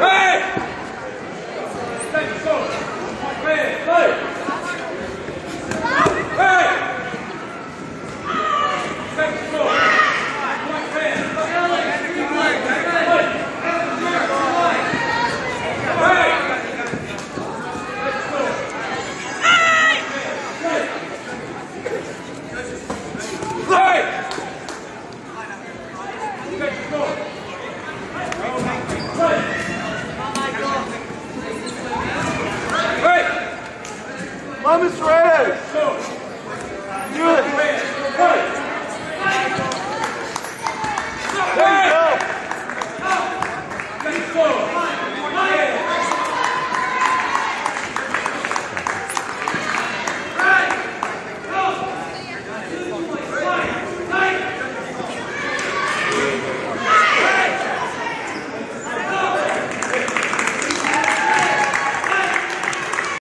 Hey! I'm